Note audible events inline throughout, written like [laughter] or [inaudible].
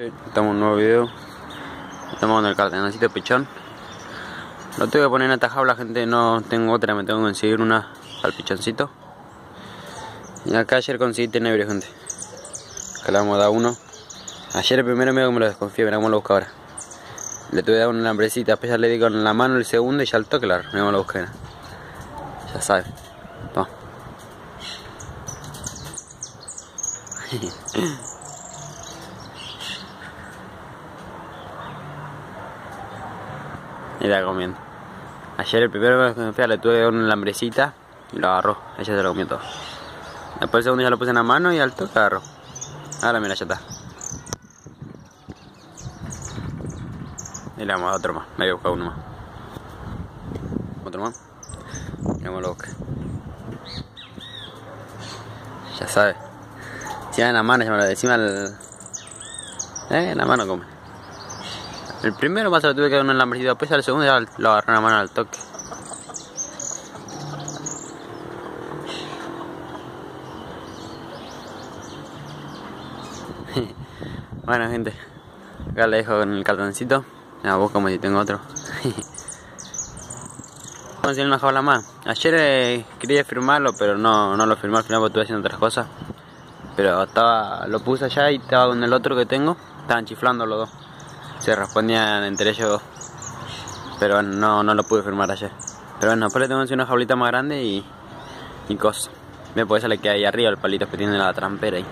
Estamos en un nuevo video. Estamos con el cardenalcito pichón. Lo tengo que poner en esta jaula, gente. No tengo otra, me tengo que conseguir una al pichoncito. Y acá ayer conseguí tenebrio, gente. Acá le vamos a dar uno. Ayer el primero medio que me lo desconfié, mirá cómo lo busco ahora. Le tuve que dar una lambrecita, después ya le di con la mano el segundo y ya al toque, claro, mirá cómo lo busqué. Ya sabes. Toma. [laughs] y la comiendo. Ayer el primero que me fui le tuve una lambrecita y lo agarró. Ella se lo comió todo. Después el segundo ya lo puse en la mano y al toque agarró. Ahora mira, ya está. Y le vamos a otro más. Me voy a buscar uno más. Otro más. Ya sabe. Si en la mano, ya me lo encima el... Eh, en la mano come. El primero más lo tuve que dar un alambrecito, después al segundo ya lo agarré en la mano al toque. [laughs] bueno gente, acá le dejo con el cartoncito. Ya busco como si tengo otro. [laughs] A una jaula más. Ayer eh, quería firmarlo, pero no, no lo firmé al final porque estuve haciendo otras cosas. Pero estaba, lo puse allá y estaba con el otro que tengo. Estaban chiflando los dos. Se respondían entre ellos Pero bueno, no, no lo pude firmar ayer. Pero bueno, después le tengo una jaulita más grande y, y cosas. Ve, pues esa le queda ahí arriba el palito que tiene la trampera ahí.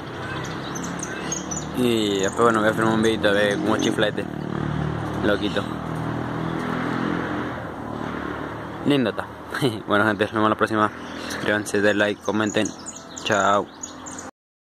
Y después bueno, voy a firmar un videito de cómo chiflete. Loquito. Lindo está. [laughs] bueno gente, nos vemos la próxima. Suscríbanse, den like, comenten. Chao.